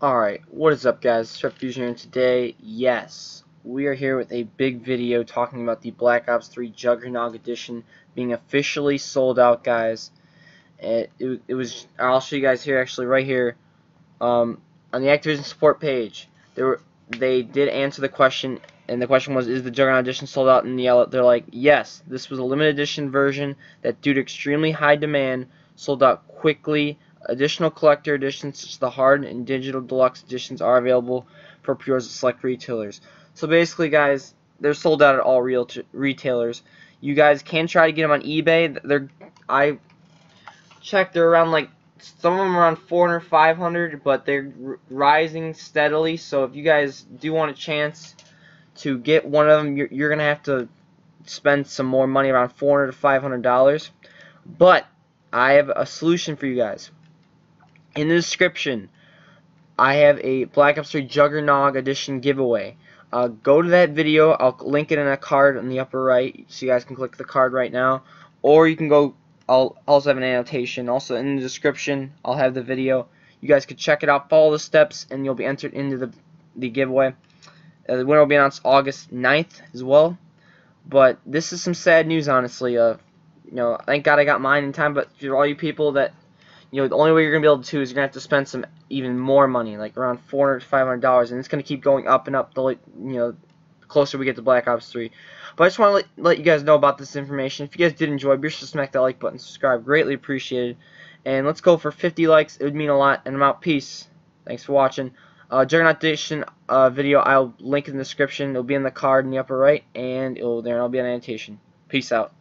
Alright, what is up guys, ItsRedFusion here, and today, yes, we are here with a big video talking about the Black Ops 3 Juggernog Edition being officially sold out, guys. It, it, it was, I'll show you guys here, actually, right here, um, on the Activision support page, they were, they did answer the question, and the question was, is the Juggernog Edition sold out? And the, they're like, yes, this was a limited edition version that, due to extremely high demand, sold out quickly, Additional collector editions such as the Hardened digital deluxe editions are available for pre-orders at select retailers. So basically, guys, they're sold out at all real retailers. You guys can try to get them on eBay. They're I checked. They're around like some of them are around 400, 500, but they're rising steadily. So if you guys do want a chance to get one of them, you're, you're gonna have to spend some more money, around 400 to 500 dollars. But I have a solution for you guys in the description, I have a Black Ops 3 Juggernog Edition giveaway. Uh, go to that video. I'll link it in a card in the upper right, so you guys can click the card right now. Or you can go. I'll also have an annotation. Also in the description, I'll have the video. You guys could check it out, follow the steps, and you'll be entered into the the giveaway. Uh, the winner will be announced August 9th as well. But this is some sad news, honestly. Uh, you know, thank God I got mine in time. But for all you people that you know, the only way you're going to be able to is you're going to have to spend some even more money, like around 400 $500, and it's going to keep going up and up the, you know, closer we get to Black Ops 3. But I just want to let, let you guys know about this information. If you guys did enjoy, be sure to smack that like button, subscribe, greatly appreciated. And let's go for 50 likes, it would mean a lot, and I'm out, peace. Thanks for watching. Uh, Juggernog Edition uh, video, I'll link in the description, it'll be in the card in the upper right, and it'll, there will be an annotation. Peace out.